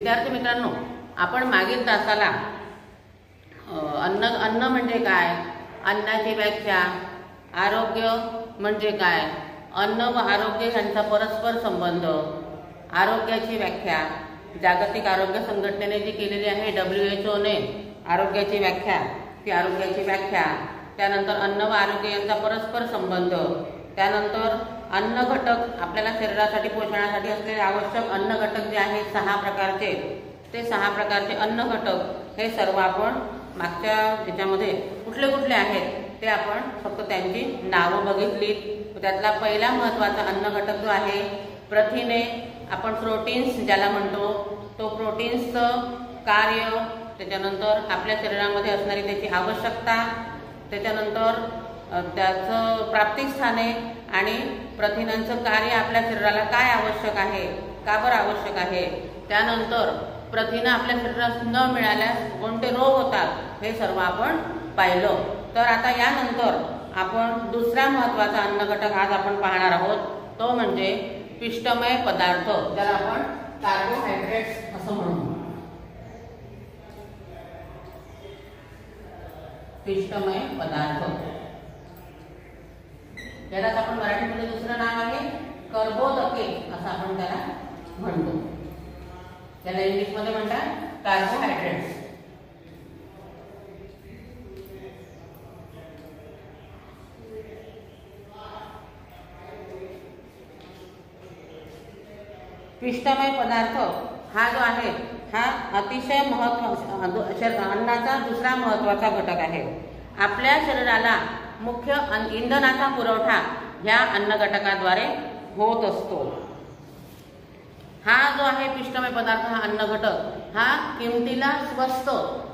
विद्यार्थी मित्रांनो आपण मागील तासाला अन्न अन्न म्हणजे काय? अन्नाची व्याख्या आरोग्य म्हणजे काय? अन्न व आरोग्य यांचा परस्पर संबंध आरोग्याची व्याख्या. जागतिक आरोग्य संघटनेने जी केलेली आहे डब्ल्यू एच ओने आरोग्याची व्याख्या ती आरोग्याची व्याख्या. त्यानंतर अन्न व आरोग्य यांचा परस्पर संबंध त्यानंतर अन्न घटक आपल्याला शरीरासाठी पोषणासाठी असलेले आवश्यक अन्न घटक जे आहेत सहा प्रकारचे. ते सहा प्रकारचे अन्न घटक हे सर्व आपण मागच्या ह्याच्यामध्ये कुठले कुठले आहेत ते आपण फक्त त्यांची नावं बघितली. त्यातला पहिला महत्त्वाचा अन्न घटक जो आहे प्रथिने. आपण प्रोटीन्स ज्याला म्हणतो तो प्रोटीन्सचं कार्य त्याच्यानंतर आपल्या शरीरामध्ये असणारी त्याची आवश्यकता त्याच्यानंतर त्याचं त्याचं प्राप्तिस्थाने आणि प्रथिनांचं कार्य आपल्या शरीराला काय आवश्यक आहे? का बरं आवश्यक आहे? त्यानंतर प्रथिनं आपल्या शरीरात न मिळाल्यास कोणते रोग होतात? हे सर्व आपण पाहिलं. तर आता यानंतर आपण दुसरा महत्त्वाचा अन्न घटक आज आपण पाहणार आहोत. तो म्हणजे पिष्टमय पदार्थ ज्याला आपण कार्बोहायड्रेट्स असं म्हणू. पिष्टमय पदार्थ. यालाच आपण मराठीमध्ये दुसरं नाव आहे कर्बोदके असं आपण त्याला म्हणतो. त्याला इंग्लिशमध्ये म्हणतात कार्बोहायड्रेट्स पिष्टमय पदार्थ हा जो आहे हा अतिशय महत्त्व अन्नाचा दुसरा महत्त्वाचा घटक आहे. आपल्या शरीराला मुख्य अन- इंधनाचा पुरवठा ह्या अन्न घटकाद्वारे होत असतो. हा जो आहे पिष्टमय पदार्थ हा अन्न घटक हा किमतीला स्वस्त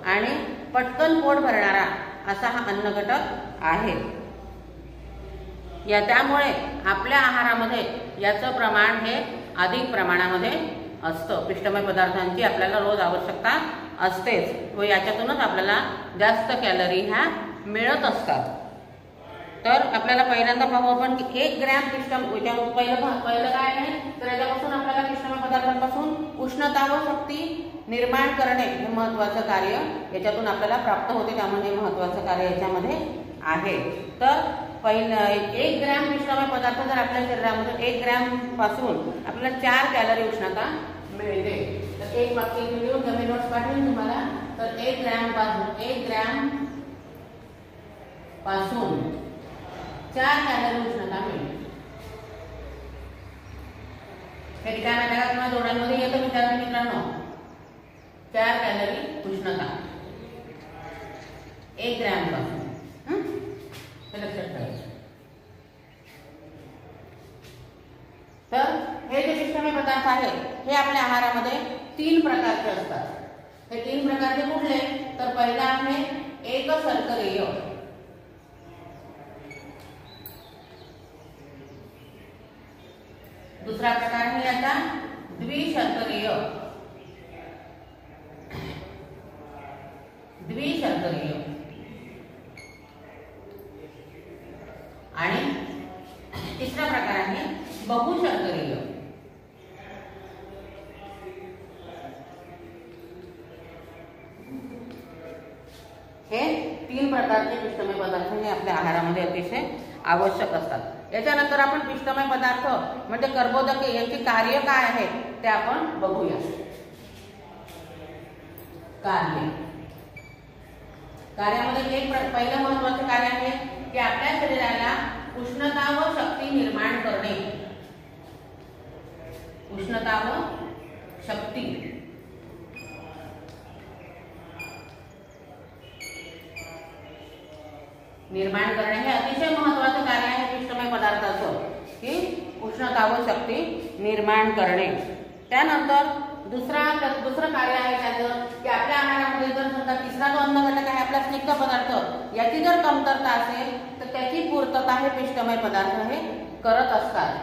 आणि पटकन पोट भरणारा असा हा अन्न घटक आहे. या त्यामुळे आपल्या आहारामध्ये याचं प्रमाण हे अधिक प्रमाणामध्ये असतं. पिष्टमय पदार्थांची आपल्याला रोज आवश्यकता असतेच व याच्यातूनच आपल्याला जास्त कॅलरी ह्या मिळत असतात. तर आपल्याला पहिल्यांदा पाहू आपण की एक ग्रॅम पिष्टम पहिलं पहिलं काय आहे? तर याच्यापासून आपल्याला पिष्टमय पदार्थांपासून उष्णता व शक्ती निर्माण करणे हे महत्वाचं कार्य याच्यातून आपल्याला प्राप्त होते. त्यामध्ये महत्वाचं कार्य याच्यामध्ये आहे. तर पहिलं एक ग्रॅम पिष्टमय पदार्थ जर आपल्या शरीरामध्ये एक ग्रॅमपासून आपल्याला चार कॅलरी उष्णता मिळते. तर एक वाक्य लिहून कमी नोट्स पाठवेल तुम्हाला. तर एक ग्रॅमपासून एक ग्रॅमपासून चार कॅलरी उष्णता मिळते हे काय माहिती का तुम्हाला जोडांमध्ये येतं विद्यार्थी मित्रांनो. चार कॅलरी उष्णता एक ग्रॅमपासून. हे? लक्षात ठेवायचं. तर हे जे शिक्षण पदार्थ आहेत हे आपल्या आहारामध्ये तीन प्रकारचे असतात. हे तीन प्रकारचे कुठले? तर पहिला आहे एक शर्करेय दुसरा प्रकार आहे याचा द्विशर्करीय द्विशर्करीय आणि तिसरा प्रकार आहे बहुशर्करीय हे तीन प्रकारचे पिष्टमय पदार्थ हे आपल्या आहारामध्ये अतिशय आवश्यक असतात. याच्यानंतर आपण पिष्टमय पदार्थ म्हणजे कर्बोदके यांची कार्य काय आहे ते आपण बघूया. कार्य. कार्यामध्ये एक पहिलं महत्वाचं कार्य आहे की आपल्या शरीराला उष्णता व शक्ती निर्माण करणे. उष्णता व शक्ती. निर्माण करणे हे अतिशय महत्वाचं कार्य आहे पिष्टमय पदार्थाचं. की उष्णता व शक्ती निर्माण करणे. त्यानंतर दुसरा दुसरं कार्य आहे त्याचं की आपल्या आहारामध्ये जर समजा तिसरा जो अन्न घटक आहे आपला स्निग्ध पदार्थ याची जर कमतरता असेल तर त्याची पूर्तता हे पिष्टमय पदार्थ हे करत असतात.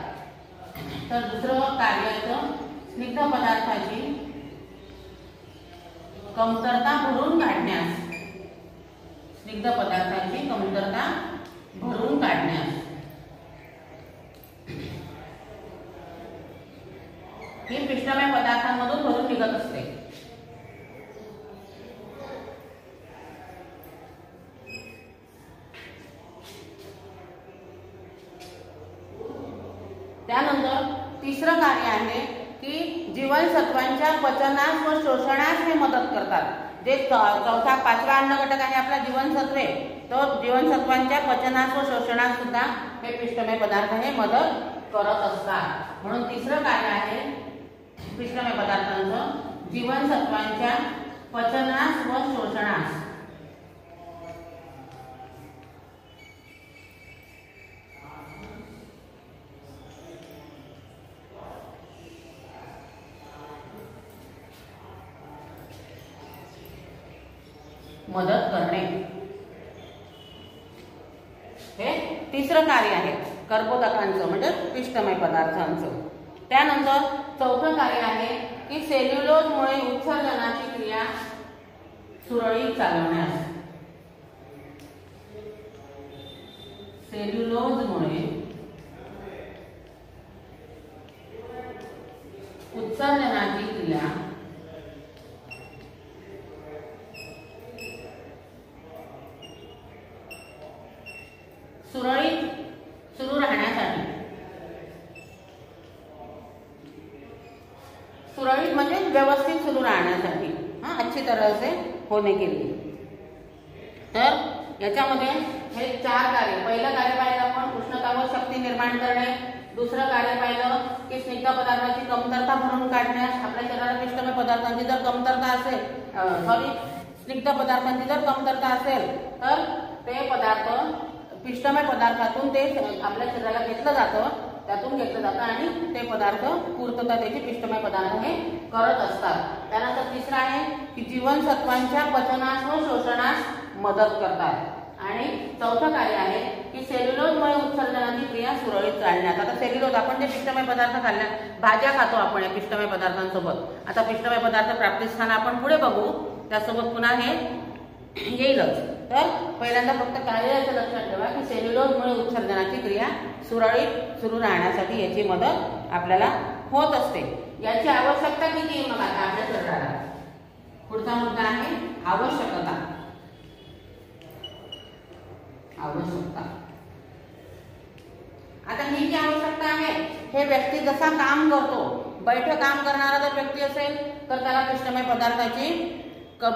तर दुसरं कार्याचं स्निग्ध पदार्थाची कमतरता भरून काढण्यास स्निग्ध पदार्थांची कमतरता भरून काढण्यास. हे पिष्टमय पदार्थांमधून भरून निघत असते. त्यानंतर तिसरं कार्य आहे की जीवनसत्वांच्या पचनास व शोषणास हे मदत करतात. जे चौथा पाचवा अन्न घटक आहे आपला जीवनसत्वे तो जीवनसत्वांच्या पचनास व शोषणास सुद्धा हे पिष्टमय पदार्थ हे मदत करत असतात. म्हणून तिसरं कार्य आहे? पिष्टमय पदार्थांचं जीवनसत्वांच्या पचनास व शोषणास मदत करणे हे कार्य आहे. कर्बोदकांचं म्हणजे पिष्टमय पदार्थांचं. त्यानंतर चौथं कार्य आहे की सेल्युलोजमुळे उत्सर्जनाची क्रिया सुरळीत चालवण्यास. सेल्युलोजमुळे उत्सर्जनाची क्रिया सुरळीत सुरू राहण्यासाठी सुरळीत म्हणजे व्यवस्थित सुरू राहण्यासाठी हा अच्छी तरह से होने के लिए तर याच्यामध्ये हे चार कार्य पहिलं कार्य पाहिलं आपण उष्णतावर शक्ती निर्माण करणे दुसरं कार्य पाहिलं की स्निग्ध पदार्थाची कमतरता भरून काढण्यास आपल्या शरीराला पिष्टमय पदार्थांची जर कमतरता असेल सॉरी स्निग्ध पदार्थांची जर कमतरता असेल तर ते पदार्थ पिष्टमय पदार्थातून ते आपल्या शरीराला घेतलं जातं त्यातून घेतलं जातं आणि ते पदार्थ पूर्तता त्याचे पिष्टमय पदार्थ हे करत असतात. त्यानंतर तिसरं आहे की जीवनसत्वांच्या पचनास व शोषणास मदत करतात. आणि चौथं कार्य आहे की सेल्युलोजमुळे उत्सर्जनाची क्रिया सुरळीत चालण्यात. आता सेल्युलोज आपण जे पिष्टमय पदार्थ खाल्ल्या भाज्या खातो आपण या पिष्टमय पदार्थांसोबत. आता पिष्टमय पदार्थ प्राप्तिस्थान आपण पुढे बघू. त्यासोबत पुन्हा हे येईलच. तर पहिल्यांदा फक्त कार्याचं लक्षात ठेवा की सेल्युलोजमुळे उत्सर्जनाची क्रिया सुरळीत सुरू राहण्यासाठी याची मदत आपल्याला होत असते. याची आवश्यकता किती आहे मग आता आपल्या शरीराला पुढचा मुद्दा आहे आवश्यकता. आवश्यकता. आता ही जी आवश्यकता आहे हे व्यक्ती जसा काम करतो बैठ काम करणारा जर व्यक्ती असेल तर त्याला पिष्टमय पदार्थाची कम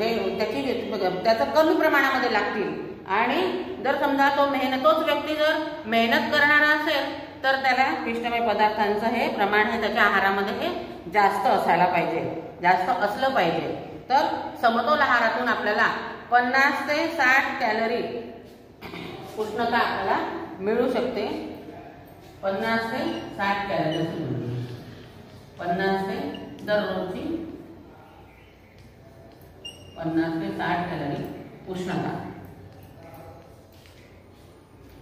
हे त्याची त्याचं कमी प्रमाणामध्ये लागतील. आणि जर समजा तो मेहनत तोच व्यक्ती जर मेहनत करणारा असेल तर त्याला पिष्टमय पदार्थांचं हे प्रमाण हे त्याच्या आहारामध्ये हे जास्त असायला पाहिजे. जास्त असलं पाहिजे. तर समतोल आहारातून आपल्याला पन्नास ते साठ कॅलरी उष्णता आपल्याला मिळू शकते. पन्नास ते साठ कॅलरी. पन्नास ते दररोजची पन्नास ते साठ कॅलरी उष्णता.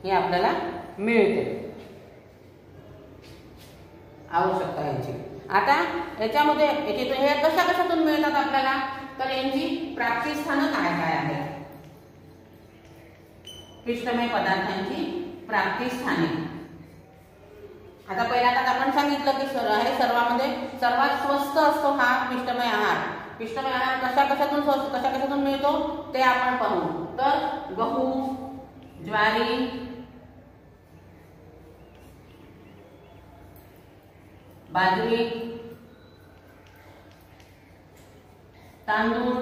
हे आपल्याला मिळते. आवश्यकता याची. आता याच्यामध्ये याच्यातून हे कशा कशातून मिळतात आपल्याला? तर यांची प्राप्तिस्थानं काय काय आहेत? पिष्टमय पदार्थांची प्राप्तिस्थाने आता पहिल्यांदा आपण सांगितलं की सर्व हे सर्वामध्ये सर्वात स्वस्त असतो हा पिष्टमय आहार. पिष्टमय आहार कशा कशातून स्वस्त कशा कशातून मिळतो ते आपण पाहू. तर गहू ज्वारी बाजरी तांदूळ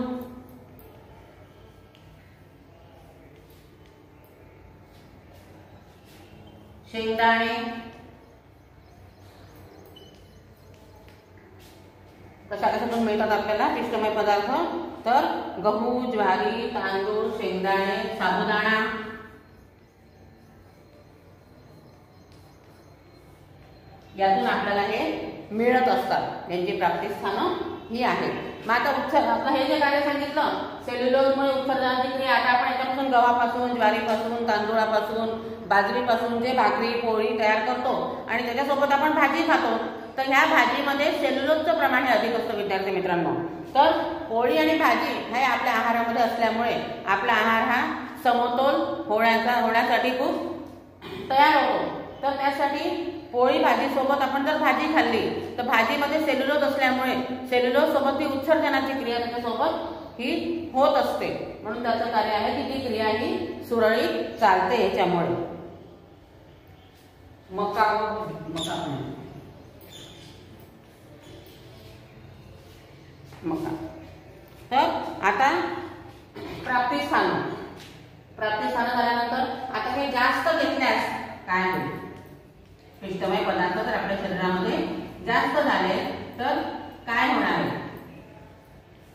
शेंगदाणे कशा मिळतात आपल्याला पिष्टमय पदार्थ. तर गहू ज्वारी तांदूळ शेंगदाणे साबुदाणा. यातून आपल्याला हे मिळत असतात. यांची प्राप्तिस्थानं ही आहेत. मग आता उत्सर्ग आता हे जे कार्य सांगितलं सेल्युलोजमुळे उत्सर्जनाची क्रिया आता आपण याच्यापासून गव्हापासून ज्वारीपासून तांदूळापासून बाजरीपासून जे भाकरी पोळी तयार करतो आणि त्याच्यासोबत आपण भाजी खातो. तर ह्या भाजीमध्ये सेल्युलोजचं प्रमाण हे अधिक असतं विद्यार्थी मित्रांनो. तर पोळी आणि भाजी हे आपल्या आहारामध्ये असल्यामुळे आपला आहार हा समतोल होण्याचा होण्यासाठी खूप तयार होतो. तर त्यासाठी पोळी भाजीसोबत आपण जर भाजी खाल्ली तर भाजीमध्ये सेल्युलोज असल्यामुळे सेल्युलोज सोबत ती उत्सर्जनाची क्रिया त्याच्यासोबत ही होत असते. म्हणून त्याचं कार्य आहे की ती क्रिया ही सुरळीत चालते याच्यामुळे. मका मका. मका तर आता प्राप्तिस्थान प्राप्तिस्थान झाल्यानंतर आता हे जास्त घेतल्यास काय होईल? पिष्टमय पदार्थ जर आपल्या शरीरामध्ये जास्त झाले तर काय होणार आहे?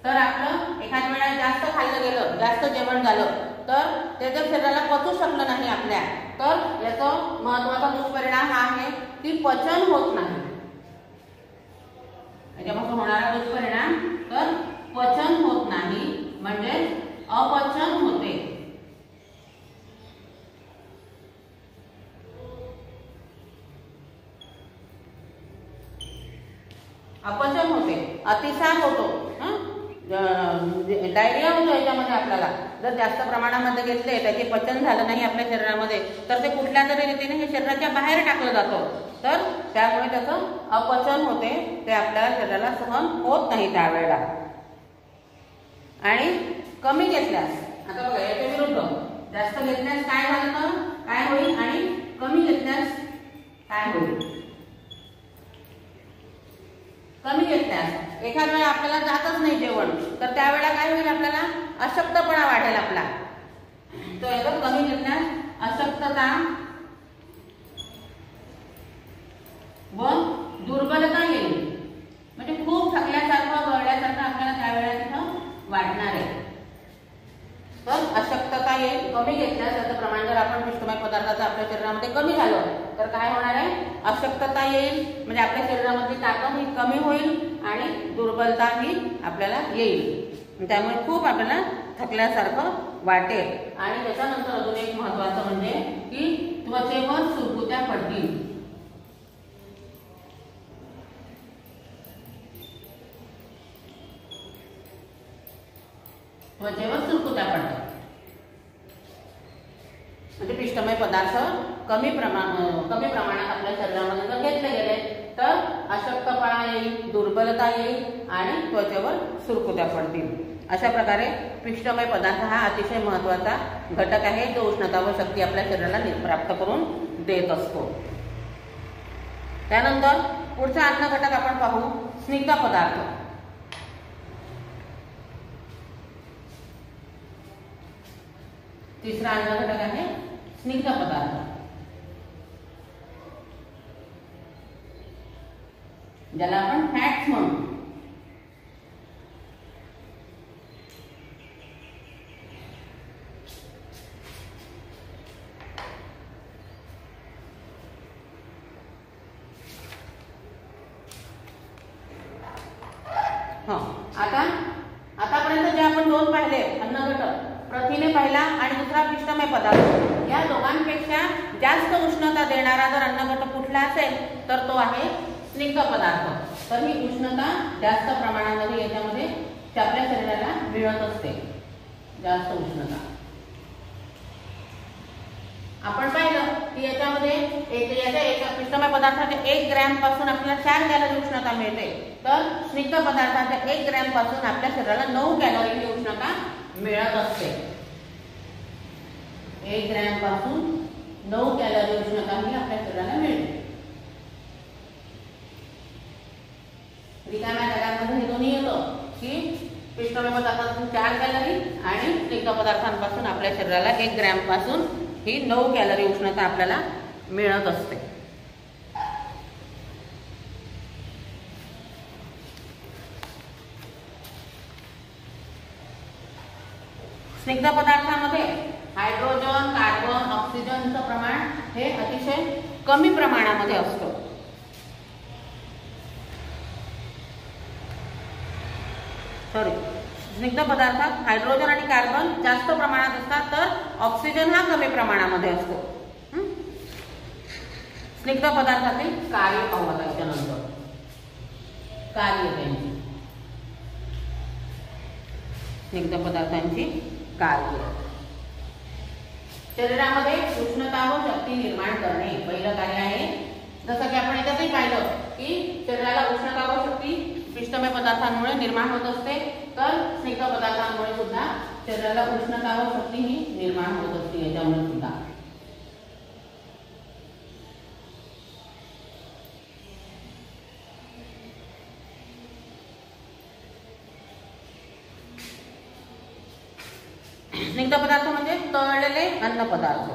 तर आपलं एखाद्या वेळा जास्त खाल्लं गेलं जास्त जेवण झालं तर ते जर शरीराला पचू शकलं नाही आपल्या तर याचा महत्त्वाचा दुष्परिणाम हा आहे की पचन होत नाही. याच्यापासून होणारा दुष्परिणाम तर पचन होत नाही म्हणजे अपचन होते. अपचन होते. अतिसार होतो. म्हणजे डायरिया होतो याच्यामध्ये आपल्याला. जर जास्त प्रमाणामध्ये घेतले त्याचे पचन झालं नाही आपल्या शरीरामध्ये तर ते कुठल्या तरी रीतीने हे शरीराच्या बाहेर टाकलं जातं. तर त्यामुळे त्याचं अपचन होते ते आपल्या शरीराला सहन होत नाही त्यावेळेला. आणि कमी घेतल्यास आता बघा याच्या विरुद्ध जास्त घेतल्यास काय झालं तर? काय होईल? आणि कमी घेतल्यास काय होईल कमी घेतल्यास एखाद वेळा आपल्याला जातच नाही जेवण तर त्यावेळेला काय होईल आपल्याला? अशक्तपणा वाढेल आपला. तो एकदम कमी घेतल्यास अशक्तता व दुर्बलता येईल. म्हणजे खूप थकल्यासारखं गळल्यासारखं आपल्याला त्यावेळेला तिथं वाढणार आहे. तर अशक्तता येईल कमी घेतल्यास त्याचं प्रमाण जर आपण पिष्टमय पदार्थाचं आपल्या शरीरामध्ये कमी झालं तर काय होणार आहे? अशक्तता येईल म्हणजे आपल्या शरीरामधली ताकद ही कमी होईल आणि दुर्बलता ही आपल्याला येईल. त्यामुळे खूप आपल्याला थकल्यासारखं वाटेल. आणि त्याच्यानंतर अजून एक महत्वाचं म्हणजे की त्वचेवर सुरकुत्या पडतील. त्वचेवर सुरकुत्या पडतील म्हणजे पिष्टमय पदार्थ कमी प्रमाण कमी प्रमाणात आपल्या शरीरामध्ये जर घेतले गेले तर अशक्तपणा येईल दुर्बलता येईल आणि त्वचेवर सुरकुत्या पडतील. अशा प्रकारे पिष्टमय पदार्थ हा अतिशय महत्त्वाचा घटक आहे जो उष्णता व शक्ती आपल्या शरीराला प्राप्त करून देत असतो. त्यानंतर पुढचा अन्न घटक आपण पाहू स्निग्ध पदार्थ. तिसरा अन्न घटक आहे स्निग्ध पदार्थ. ज्याला आपण फॅट्स म्हणू हा आता आतापर्यंत जे आपण दोन पाहिले अन्न घटक प्रथिने पहिला आणि दुसरा पिष्टमय पदार्थ या दोघांपेक्षा जास्त उष्णता देणारा जर अन्न घटक कुठला असेल तर तो आहे स्निग्ध पदार्थ तर ही उष्णता जास्त प्रमाणामध्ये याच्यामध्ये आपल्या शरीराला मिळत असते जास्त उष्णता आपण पाहिलं की याच्यामध्ये एक याच्या एका पिष्टमय पदार्थाच्या एक ग्रॅमपासून आपल्याला चार कॅलरी उष्णता मिळते. तर स्निग्ध पदार्थाच्या एक ग्रॅमपासून आपल्या शरीराला नऊ कॅलरी उष्णता मिळत असते. एक ग्रॅमपासून नऊ कॅलरी उष्णता ही आपल्या शरीराला मिळते. रिकाम्या जगामध्ये हे दोन्ही येतं की पिष्टमय पदार्थापासून चार कॅलरी आणि स्निग्ध पदार्थांपासून आपल्या शरीराला एक ग्रॅमपासून ही नऊ कॅलरी उष्णता आपल्याला मिळत असते. स्निग्ध पदार्थामध्ये हायड्रोजन कार्बन ऑक्सिजनचं प्रमाण हे अतिशय कमी प्रमाणामध्ये असतं. सॉरी स्निग्ध पदार्थात हायड्रोजन आणि कार्बन जास्त प्रमाणात असतात तर ऑक्सिजन हा कमी प्रमाणामध्ये असतो. स्निग्ध पदार्थातील कार्य पाहू आता याच्यानंतर. कार्य त्यांची स्निग्ध पदार्थांची कार्य. शरीरामध्ये उष्णता व शक्ती निर्माण करणे पहिलं कार्य आहे. जसं की आपण याच्यातही पाहिलं की शरीराला उष्णता व शक्ती पिष्टमय पदार्थांमुळे निर्माण होत असते. तर स्निग्ध पदार्थांमुळे सुद्धा शरीराला उष्णता व शक्ती ही निर्माण होत असते याच्यामुळे सुद्धा. स्निग्ध पदार्थ म्हणजे तळलेले अन्न पदार्थ.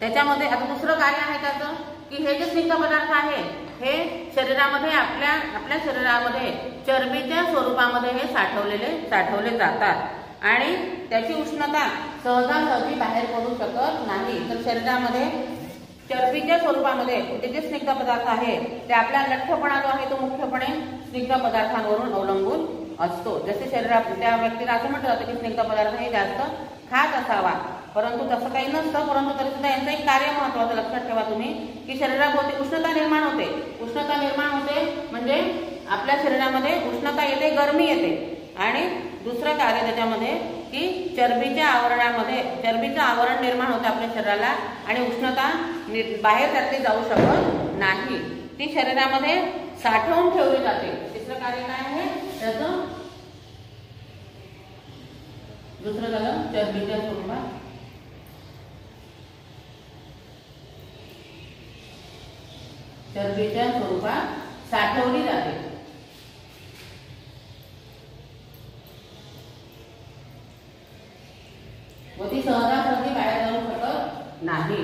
त्याच्यामध्ये आता दुसरं कार्य आहे त्याचं? की हे जे स्निग्ध पदार्थ आहे हे शरीरामध्ये आपल्या आपल्या शरीरामध्ये चरबीच्या स्वरूपामध्ये हे साठवलेले साठवले जातात. आणि त्याची उष्णता सहजासहजी बाहेर पडू शकत नाही. तर शरीरामध्ये चरबीच्या स्वरूपामध्ये ते जे स्निग्ध पदार्थ आहे ते आपला लठ्ठपणा जो आहे तो मुख्यपणे स्निग्ध पदार्थांवरून अवलंबून असतो. जसे शरीरात त्या व्यक्तीला असं म्हटलं जातं की स्निग्ध पदार्थ हे जास्त खात असावा. परंतु तसं काही नसतं परंतु तरी सुद्धा यांचं एक कार्य महत्वाचं लक्षात ठेवा तुम्ही की शरीराभोवती उष्णता निर्माण होते. उष्णता निर्माण होते म्हणजे आपल्या शरीरामध्ये उष्णता येते गरमी येते. आणि दुसरं कार्य त्याच्यामध्ये की चरबीच्या आवरणामध्ये चरबीचं आवरण निर्माण होतं आपल्या शरीराला आणि उष्णता बाहेर त्यातली जाऊ शकत नाही. ती शरीरामध्ये साठवून ठेवली जाते. तिसरं कार्य काय आहे? त्याचं दुसरं झालं चरबीच्या स्वरूपात चरबीच्या स्वरूपात साठवली जाते. व ती सहजासहजी बाहेर जाऊ शकत नाही.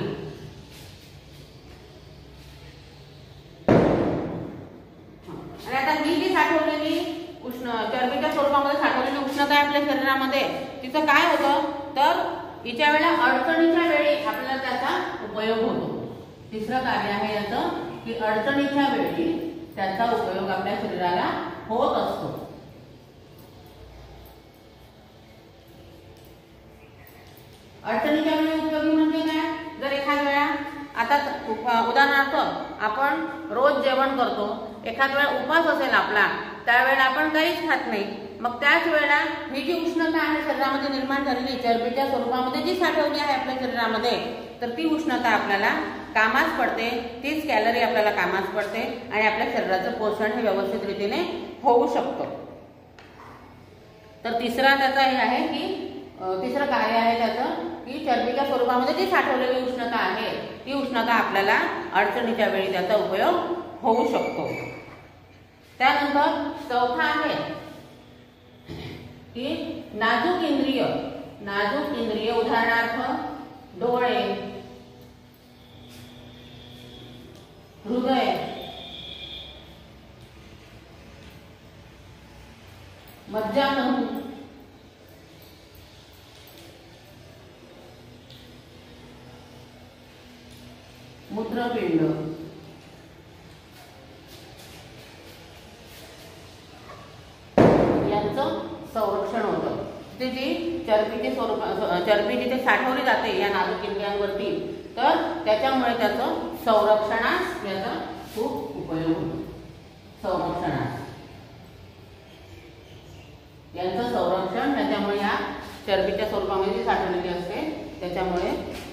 आणि आता ही जी साठवलेली उष्ण चरबीच्या स्वरूपामध्ये साठवलेली उष्णता आपल्या शरीरामध्ये तिचं काय होतं? तर हिच्या वेळेला अडचणीच्या वेळी आपल्याला त्याचा उपयोग होतो. तिसरं कार्य आहे याचं की अडचणीच्या वेळी त्याचा उपयोग आपल्या शरीराला होत असतो. अडचणीच्या वेळी उपयोगी म्हणजे काय? जर एखाद वेळा आता उदाहरणार्थ आपण रोज जेवण करतो एखाद वेळा उपास असेल आपला त्यावेळेला आपण काहीच खात नाही. मग त्याच वेळेला ही जी उष्णता आहे शरीरामध्ये निर्माण झालेली चरबीच्या स्वरूपामध्ये जी साठवली आहे आपल्या शरीरामध्ये तर ती उष्णता आपल्याला कामास पडते तीच कॅलरी आपल्याला कामास पडते आणि आपल्या शरीराचं पोषण हे व्यवस्थित रीतीने होऊ शकतं. तर तिसरा त्याचा हे आहे की तिसरं कार्य आहे त्याचं की चरबीच्या स्वरूपामध्ये जी साठवलेली उष्णता आहे ती उष्णता आपल्याला अडचणीच्या वेळी त्याचा उपयोग होऊ शकतो. त्यानंतर चौथा आहे की नाजूक इंद्रिय नाजूक इंद्रिय उदाहरणार्थ डोळे हृदय मज्जातंतू मूत्रपिंड यांचं संरक्षण होतं ते जी चरबीचे स्वरूप चरबी जिथे साठवली जाते या नाजूक किल्ल्यांवरती तर त्याच्यामुळे त्याचं संरक्षणास याचा खूप उपयोग होतो. संरक्षणास. यांचं संरक्षण त्याच्यामुळे या चरबीच्या स्वरूपामध्ये जी साठवलेली असते त्याच्यामुळे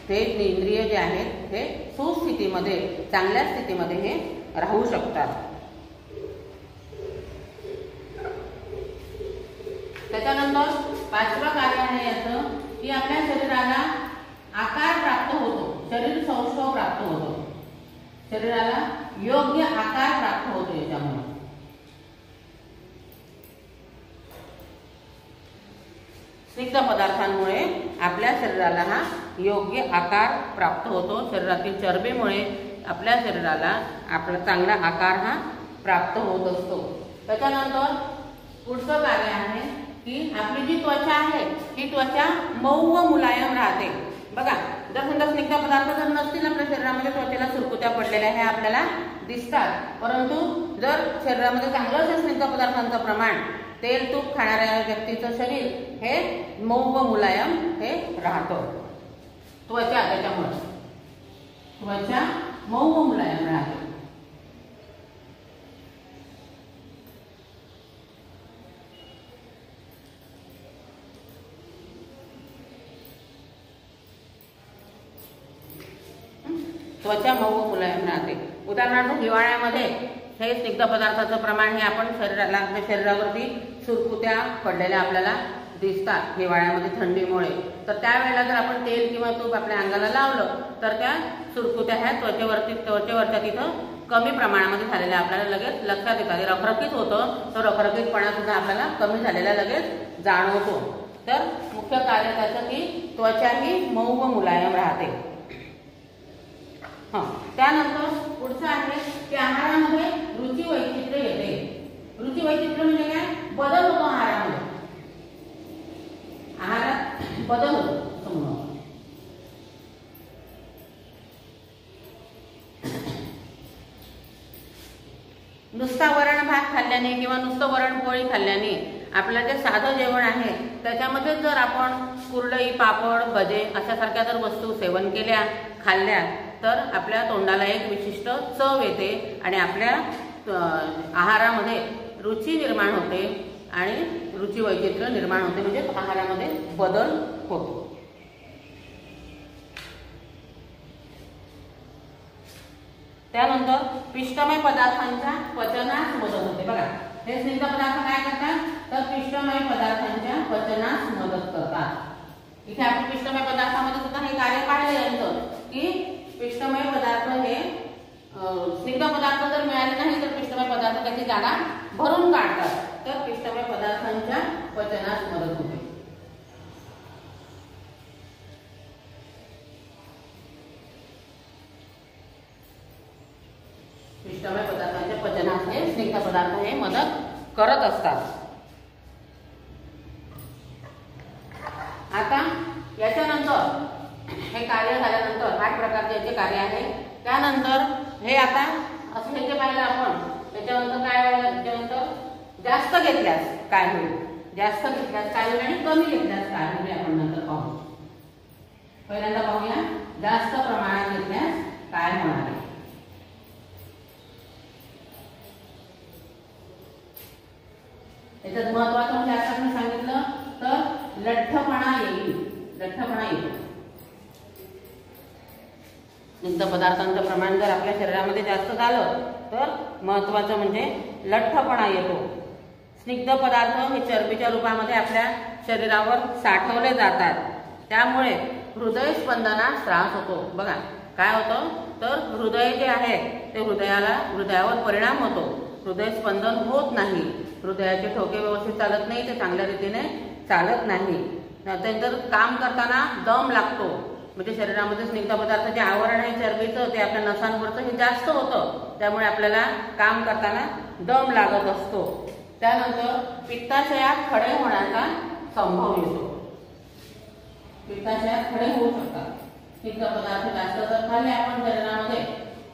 ते इंद्रिय जे आहेत ते सुस्थितीमध्ये चांगल्या स्थितीमध्ये हे राहू शकतात. त्याच्यानंतर पाचवं कार्य आहे याचं की आपल्या शरीराला आकार प्राप्त होतो शरीर सौष्ठव प्राप्त होतो शरीराला योग्य आकार प्राप्त होतो याच्यामुळे. स्निग्ध पदार्थांमुळे आपल्या शरीराला हा योग्य आकार प्राप्त होतो. शरीरातील चरबीमुळे आपल्या शरीराला आपला चांगला आकार हा प्राप्त होत असतो. त्याच्यानंतर पुढचं कार्य आहे की आपली जी त्वचा आहे ती त्वचा मऊ व मुलायम राहते. बघा जर समजा स्निग्ध पदार्थ जर नसतील आपल्या शरीरामध्ये त्वचेला सुरकुत्या पडलेल्या हे आपल्याला दिसतात. परंतु जर शरीरामध्ये चांगलं स्निग्ध पदार्थांचं प्रमाण तेल तूप खाणाऱ्या व्यक्तीचं शरीर हे मऊ व मुलायम हे राहतं. त्वचा त्याच्यामुळं. त्वचा मऊ व मुलायम राहते. त्वचा मऊ मुलायम राहते उदाहरणार्थ हिवाळ्यामध्ये हे स्निग्ध पदार्थाचं प्रमाण हे आपण शरीराला आपल्या शरीरावरती सुरकुत्या पडलेल्या आपल्याला दिसतात हिवाळ्यामध्ये थंडीमुळे. तर त्यावेळेला जर आपण तेल किंवा तूप आपल्या अंगाला लावलं तर त्या सुरकुत्या ह्या त्वचेवरती त्वचेवरच्या तिथं कमी प्रमाणामध्ये झालेल्या आपल्याला लगेच लक्षात येतात. रखरखीत होतं तर रखरखीतपणा सुद्धा आपल्याला कमी झालेला लगेच जाणवतो. तर मुख्य कार्य त्याचं की त्वचा ही मऊ व मुलायम राहते. त्यानंतर पुढचं आहे की आहारामध्ये रुची वैचित्र्य येते. रुची वैचित्र्य म्हणजे काय? बदल होतो आहारामध्ये. आहारात बदल होतो. नुसता वरण भात खाल्ल्याने किंवा नुसतं वरण पोळी खाल्ल्याने आपलं जे साधं जेवण आहे त्याच्यामध्ये जर आपण कुरडई पापड भजे अशासारख्या जर वस्तू सेवन केल्या खाल्ल्या तर आपल्या तोंडाला एक विशिष्ट चव येते आणि आपल्या आहारामध्ये रुची निर्माण होते आणि रुची वैचित्र्य निर्माण होते म्हणजे आहारामध्ये बदल होतो. त्यानंतर पिष्टमय पदार्थांच्या पचनास मदत होते. बघा हे स्निग्ध पदार्थ काय करतात? तर पिष्टमय पदार्थांच्या पचनास मदत करतात. इथे आपण पिष्टमय पदार्थामध्ये सुद्धा हे कार्य पाहिलं यांचं की पिष्टमय पदार्थ हे स्निग्ध पदार्थ जर मिळाले नाही तर पिष्टमय पदार्थ त्याची जागा भरून काढतात. तर पिष्टमय पदार्थांच्या पचनास मदत होते. पिष्टमय पदार्थांच्या पचनास हे स्निग्ध पदार्थ हे मदत करत असतात. आता याच्यानंतर हे कार्य झाल्यानंतर आठ प्रकारचे याचे कार्य आहे. त्यानंतर हे आता असं हे जे पाहिलं आपण त्याच्यानंतर काय व्हायला त्याच्यानंतर जास्त घेतल्यास काय होईल? जास्त घेतल्यास काय होईल आणि कमी घेतल्यास काय होईल आपण नंतर पाहू. पहिल्यांदा पाहूया जास्त प्रमाणात घेतल्यास काय होणार आहे? त्याच्यात महत्वाचं म्हणजे आता आपण सांगितलं तर लठ्ठपणा येईल. लठ्ठपणा येईल स्निग्ध पदार्थांचं प्रमाण जर आपल्या शरीरामध्ये जास्त झालं तर महत्वाचं म्हणजे लठ्ठपणा येतो. स्निग्ध पदार्थ हे चरबीच्या रूपामध्ये आपल्या शरीरावर साठवले जातात. त्यामुळे हृदयस्पंदनास त्रास होतो. बघा काय होतं? तर हृदय जे आहे ते हृदयाला हृदयावर परिणाम होतो. हृदय स्पंदन होत नाही. हृदयाचे ठोके व्यवस्थित चालत नाही ते चांगल्या रीतीने चालत नाही. त्यानंतर काम करताना दम लागतो. म्हणजे शरीरामध्ये स्निग्ध जे आवरण आहे चरबीचं ते आपल्या नसांवरचं हे जास्त होतं. त्यामुळे आपल्याला काम करताना दम लागत असतो. त्यानंतर पित्ताशयात खडे होण्याचा संभव येतो. पित्ताशयात खडे होऊ शकतात. स्निग्ध पदार्थ जास्त जर खाल्ले आपण शरीरामध्ये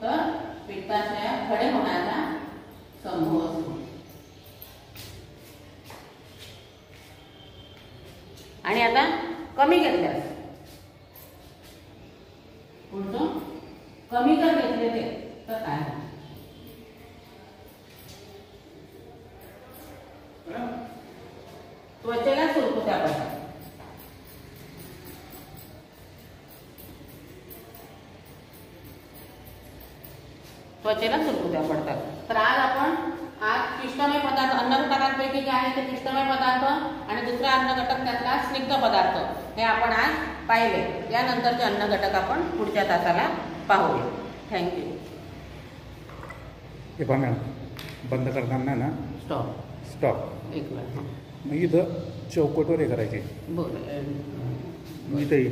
तर पित्ताशयात खडे होण्याचा संभव असतो. आणि आता कमी घेतल्यास पुढचं कमी जर घेतले ते तर काय त्वचेला सुरकुत्या पडतात त्वचेला सुरकुत्या पडतात. तर आज आपण आज पिष्टमय पदार्थ अन्न घटकांपैकी जे आहे ते पिष्टमय पदार्थ आणि दुसरा अन्न घटक त्यातला स्निग्ध पदार्थ हे आपण आज पाहिले. यानंतरचे अन्न घटक आपण पुढच्या तासाला पाहूया. थँक्यू हे मॅडम बंद करताना ना स्टॉप स्टॉप एक वेळ मग इथं चौकटवर हे करायचे. बोल इथं